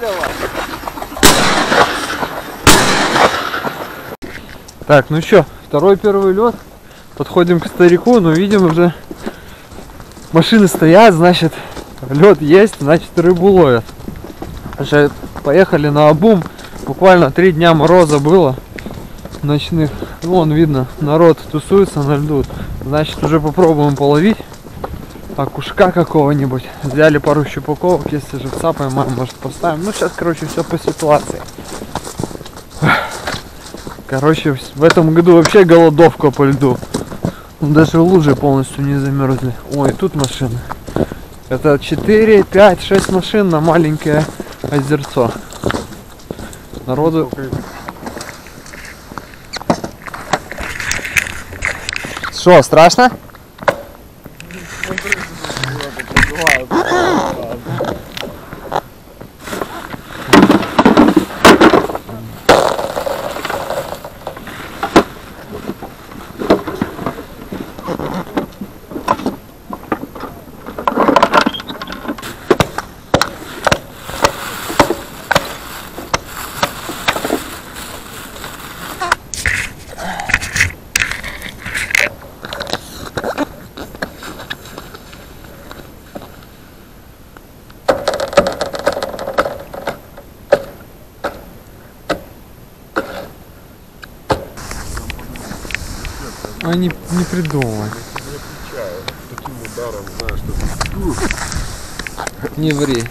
Давай. Так, ну что, второй первый лед. Подходим к старику, но видим уже машины стоят, значит лед есть, значит рыбу ловят. Уже поехали на обум. Буквально три дня мороза было ночных. Вон видно, народ тусуется на льду. Значит уже попробуем половить окушка какого-нибудь. Взяли пару щупаковок, если живца поймаем, может поставим. Ну сейчас, короче, все по ситуации. Короче, в этом году вообще голодовка по льду. Ну, Даже лужи полностью не замерзли. Ой, тут машины. Это 4, 5, 6 машин на маленькое озерцо. Народу... Что, страшно? Они не придумывают. Таким ударом, знаешь, что Не ври.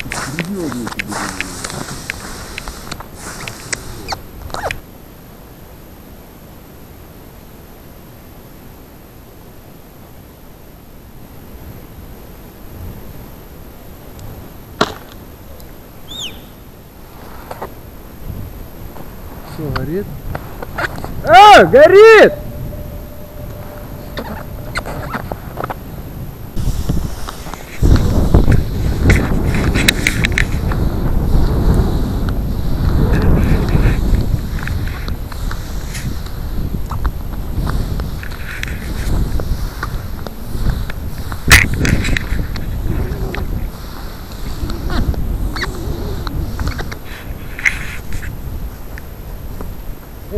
Все, горит? А, горит!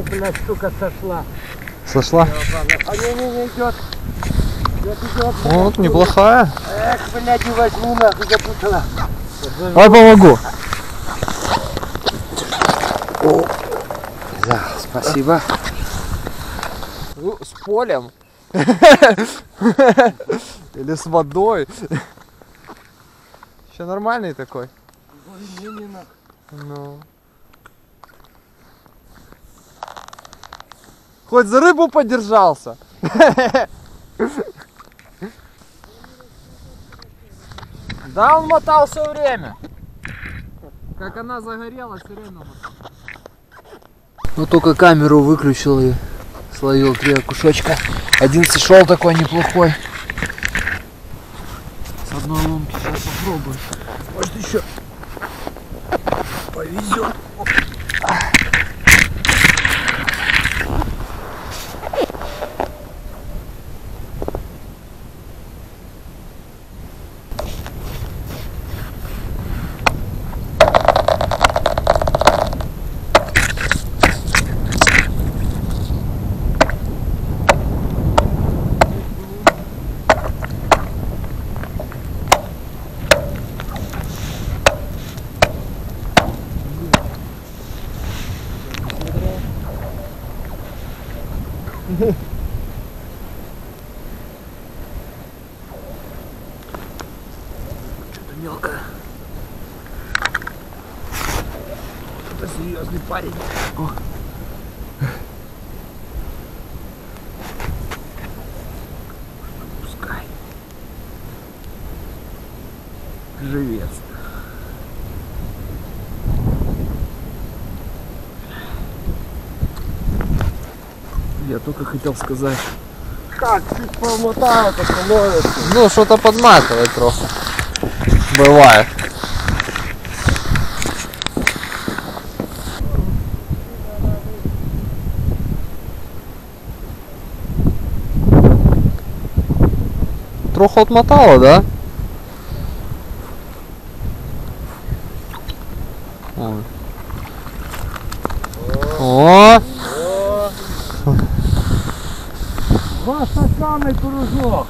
Блядь, штука сошла. Сошла? А не, не, не идет. Идет, идет. Вот, неплохая. Эх, блядь, не возьму нахуй, запутала. Давай помогу. Да, спасибо. Ну, с полем. Или с водой. Еще нормальный такой. Ну. Хоть за рыбу подержался. Да, он мотал все время. Как она загорелась, все время мотал. Ну только камеру выключил и словил три окушочка. Один сошел такой неплохой. С одной ломки сейчас попробуем. Может еще парень. О. Пускай. Живец. Я только хотел сказать. Как чуть помотал, так ловится. Ну, что-то подматывает трохи. Бывает. трохи отмотала, да? Ой. О! Два стакана пирожок.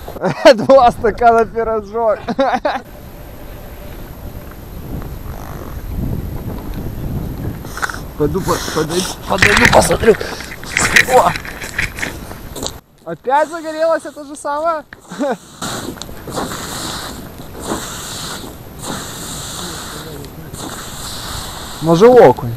Два стакана пирожок. Пойду, подойду, подойду, посмотрю. О! Опять загорелась это же самое? Може окунь.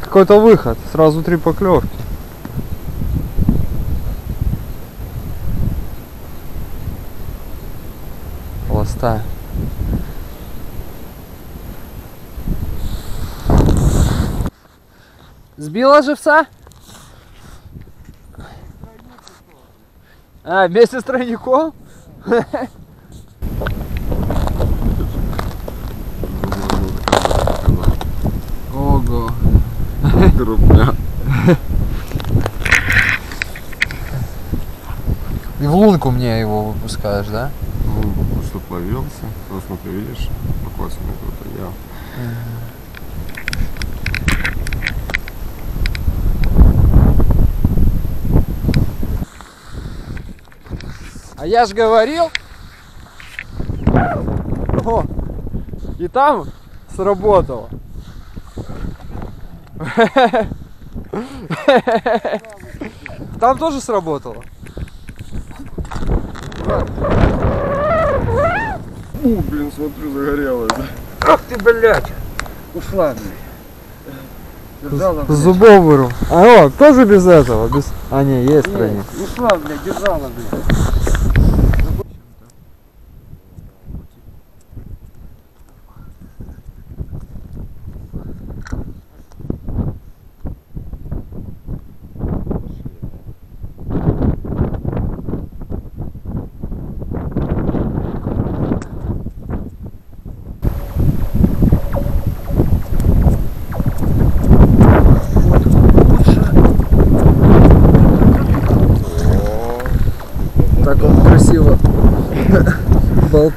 Какой-то выход, сразу три поклевки. Холостая. Сбила живца? А, вместе с тройником? Ого. Крупня. И в лунку мне его выпускаешь, да? Ну, чтоб ловился. Ну, смотри, видишь, покосами тут я. А я ж говорил. О, и там сработало. Там тоже сработало. У, блин, смотрю, загорелось. Ах ты, блядь! Ушла, блядь. Держала, С зубов вырвал. А, о, тоже без этого? Без... А, не, есть тройник. Ушла, блядь, держала, блядь.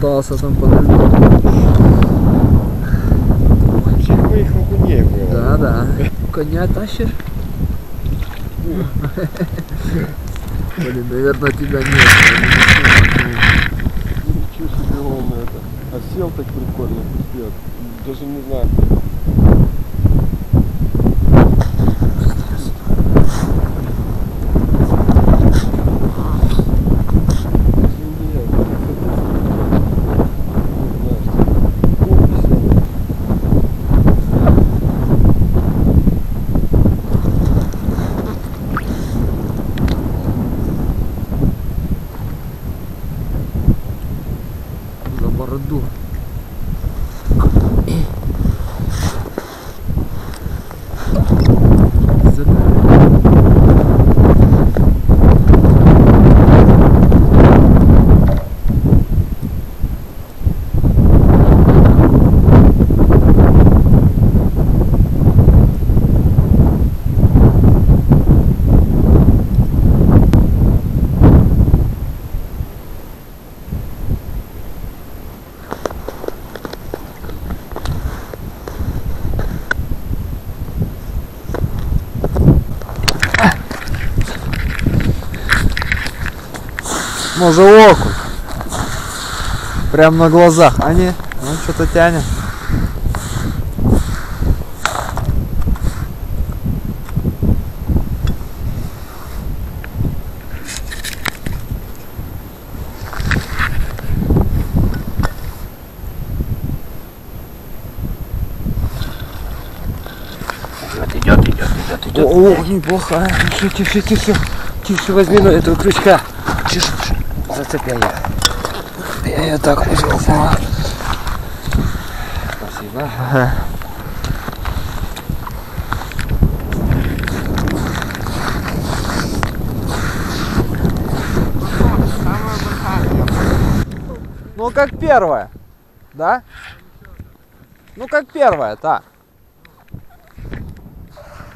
Болтался там под льдом. Вообще моих окуней было. Да, да. Коня тащишь? Блин, наверное, тебя нет. Ничего себе он это. А сел так прикольно, пиздец. Даже не знаю. За бороду. Може окунь. Прям на глазах. А не, ну что-то тянет. Идет, идет, идет, идет. О, неплохо. Тише, тише, тише. Тише, возьми на этого крючка. Тише, тише. Зацепи ее. Я ее так. О. Спасибо. Ну как первая. Да? Ну как первая, так.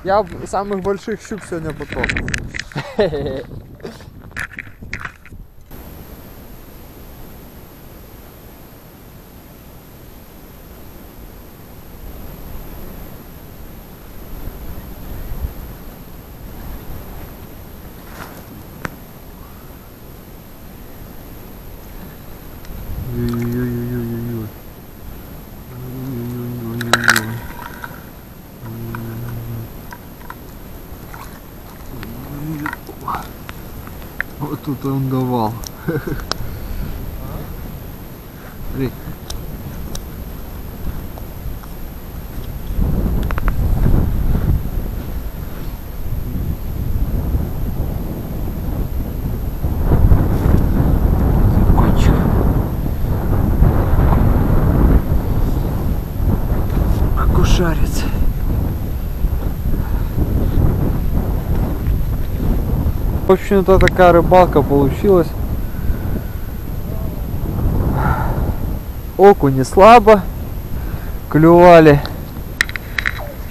Я самых больших щук сегодня попробую. Тут он давал. Общем-то такая рыбалка получилась. Окунь не слабо клювали.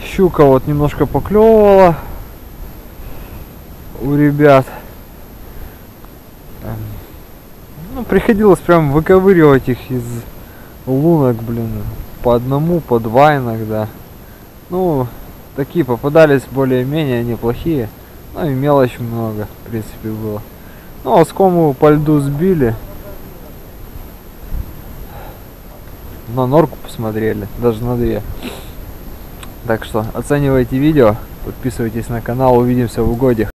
Щука вот немножко поклевывала у ребят. Ну, приходилось прям выковыривать их из лунок, блин, по одному, по два иногда. Ну, такие попадались более-менее неплохие. Ну и мелочь много, в принципе, было. Ну, а по льду сбили. На норку посмотрели, даже на две. Так что оценивайте видео, подписывайтесь на канал, увидимся в угодьях.